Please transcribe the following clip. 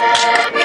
Yeah.